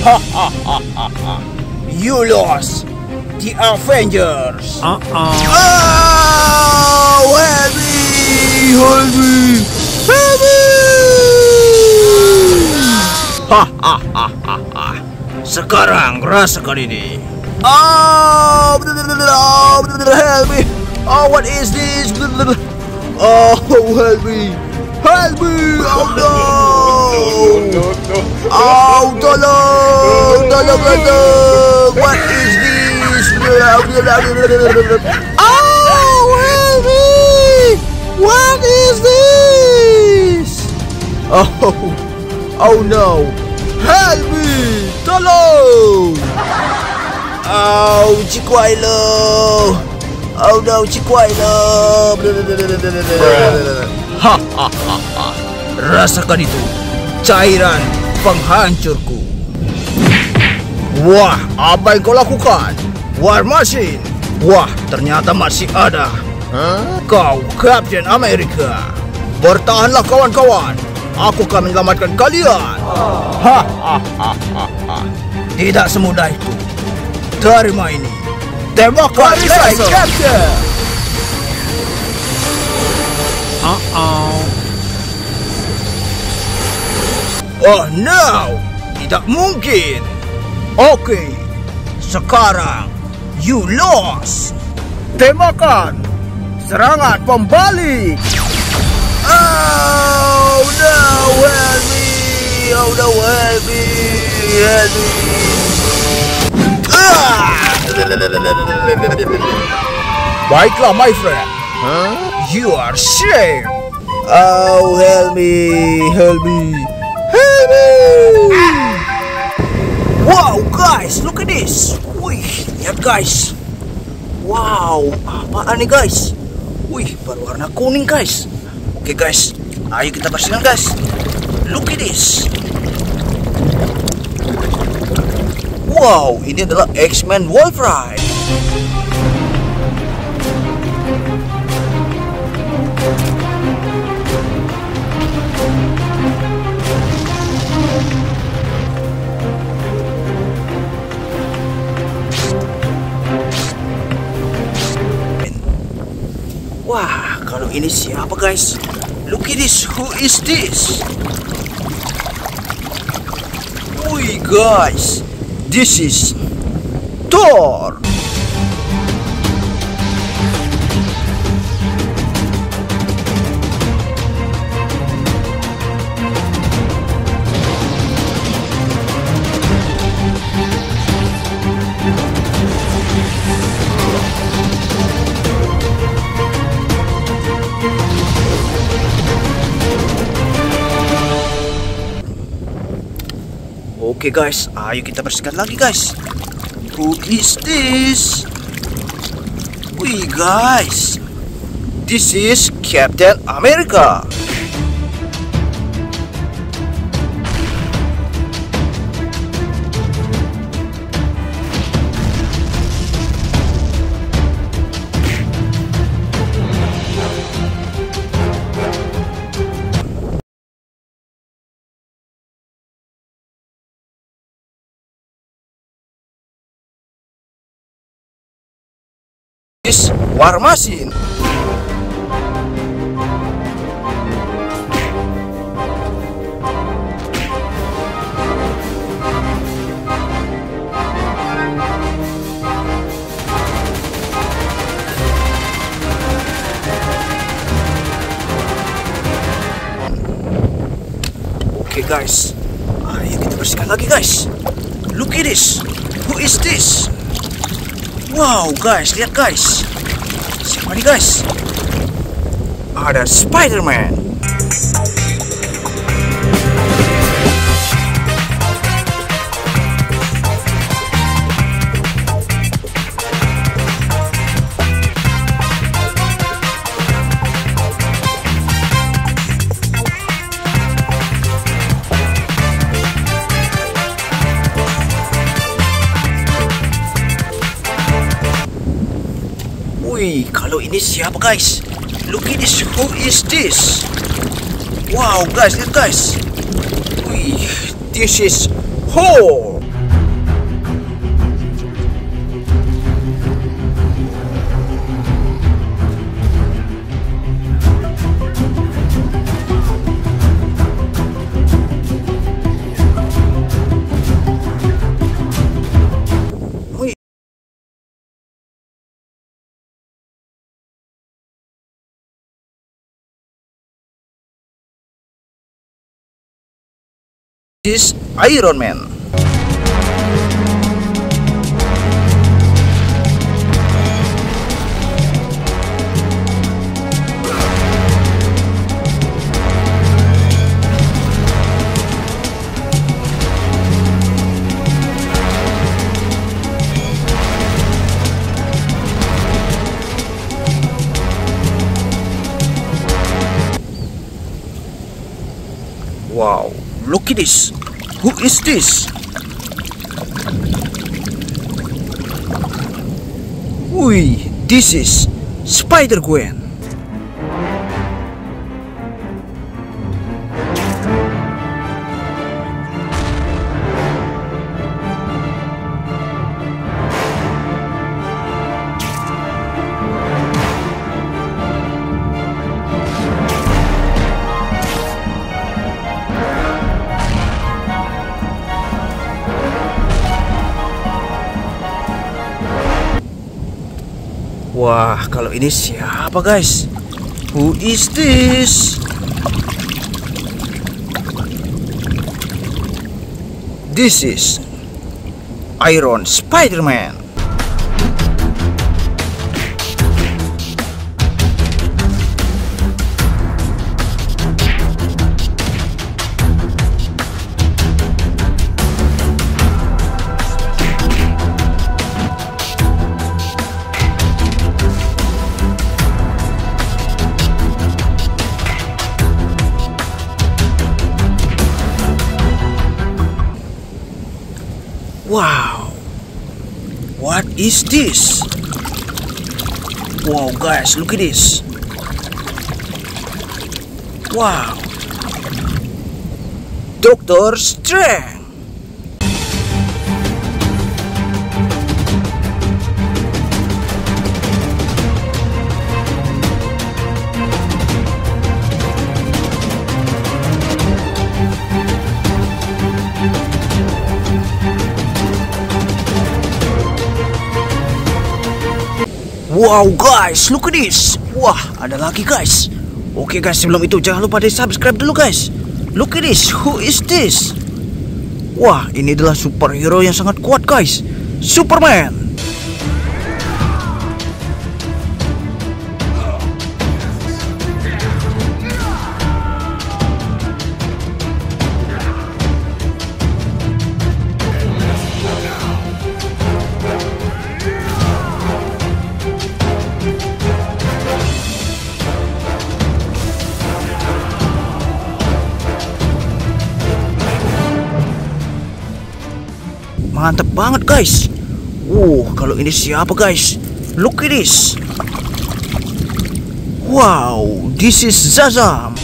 You lost. The Avengers. Uh-oh. Oh, help me! Help me! Help me! Hahaha. Sekarang rasakan ini. Oh, help me! Oh, what is this? Oh, help me! Help me! Oh no! Oh, tolong! Tolong, tolong! What is this? Oh, me! What is this? Oh, oh no! Help me! Tolong! Oh, Chiquilo! Oh no, Chiquilo! Hahaha! Rasakan itu, cairan penghancurku. Wah, apa yang kau lakukan? War Machine! Wah, ternyata masih ada. Kau Captain America. Bertahanlah kawan-kawan. Aku akan menyelamatkan kalian. Hahaha. Tidak semudah itu. Terima ini. Tembakan laser. Captain. Uh-oh. Oh no! Tidak mungkin! Oke, sekarang you lost! Tembakan! Serangan pembalik! Oh no! Help me! Oh no! Help me! Help me! Ah! Baiklah, my friend. You are safe. Oh, help me! Help me! Help me! Wow, guys, look at this. Wih, lihat guys. Wow, apaan nih guys? Wih, berwarna kuning guys. Oke guys, ayo kita bersihkan guys. Look at this. Wow, ini adalah X-Men Wolverine. Wah, kalau ini siapa guys? Look at this, who is this? Wih guys, this is Thor. Oke guys, ayo kita bersihkan lagi guys. Who is this? Wih guys, this is Captain America. This War Machine. Oke guys, ayo kita bersihkan lagi guys. Look at this. Who is this? Wow guys, lihat guys. Siapa nih guys? Ada Spider-Man. Ini siapa guys? Look at this, who is this? Wow guys, lihat guys. Wih, this is Hulk. Is Iron Man. Look at this. Who is this? Ui, this is Spider Wah, kalau ini siapa guys? Who is this? This is Iron Spider-Man. Is this? Wow, guys, look at this. Wow. Doctor Strange. Wow guys, look at this. Wah, ada lagi guys. Oke guys, sebelum itu jangan lupa di subscribe dulu guys. Look at this, who is this? Wah, ini adalah superhero yang sangat kuat guys. Superman. Mantap banget guys. Wow, kalau ini siapa guys? Look at this. Wow, this is Zazam.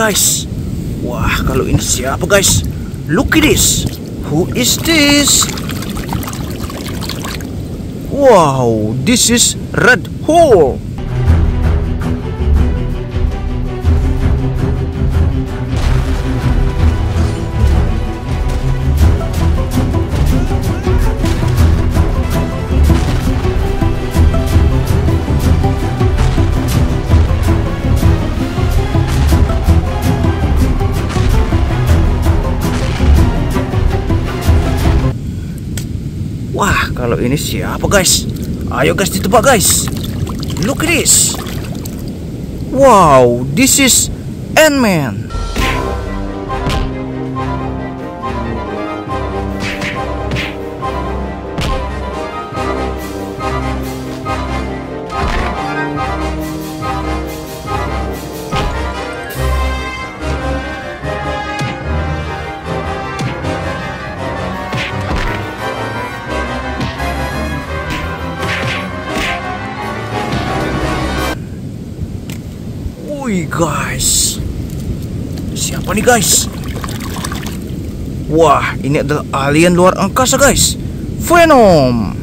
Guys. Wah, kalau ini siapa guys? Look at this. Who is this? Wow, this is Red Hole. Kalau ini siapa guys? Ayo guys ditebak guys. Look at this. Wow, this is Ant-Man. Wih guys. Siapa nih guys? Wah ini adalah alien luar angkasa guys. Venom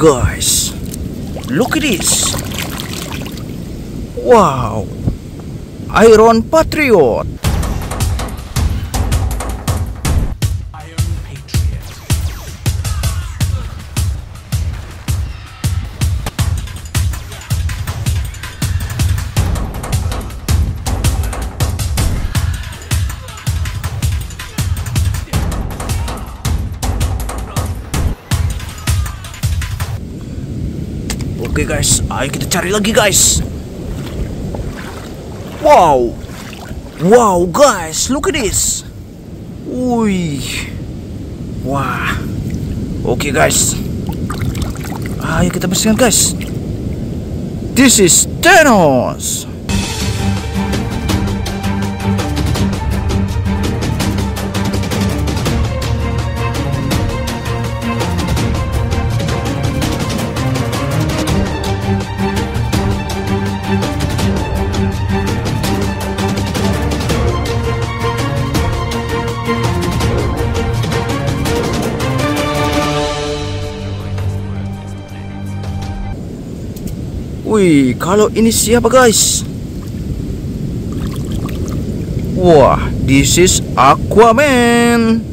guys, look at this. Wow, Iron Patriot. Guys, ayo kita cari lagi guys. Wow, wow guys, look at this. Wih, wah. Oke guys, ayo kita bersihkan guys. This is Thanos. Wih, kalau ini siapa guys? Wah, this is Aquaman.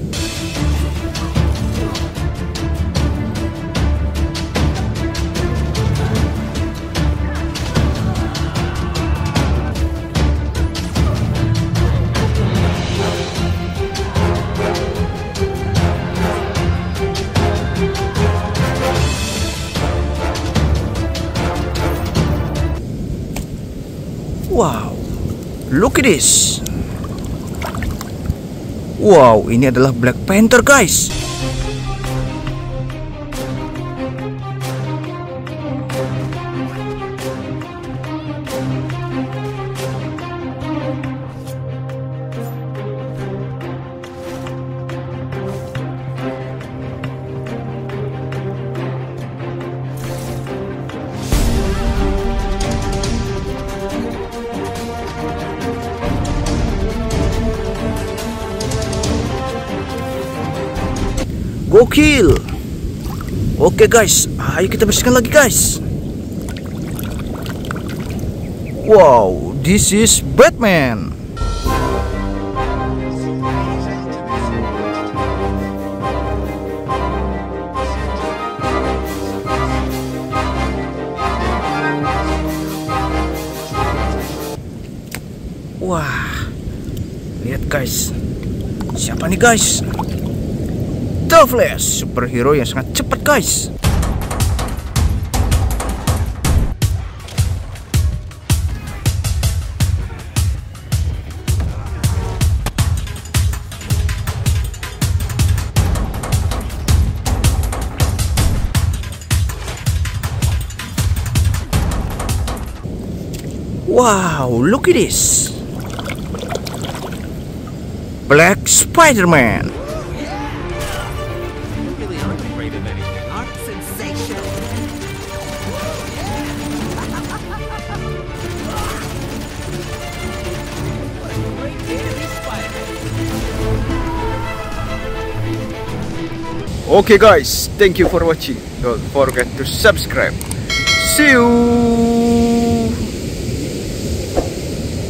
Wow, ini adalah Black Panther, guys. Gokil. Oke guys, ayo kita bersihkan lagi guys. Wow, this is Batman. Wah, lihat guys, siapa nih guys? The Flash, superhero yang sangat cepat guys. Wow, look at this. Black Spider-Man. Okay guys, thank you for watching. Don't forget to subscribe. See you.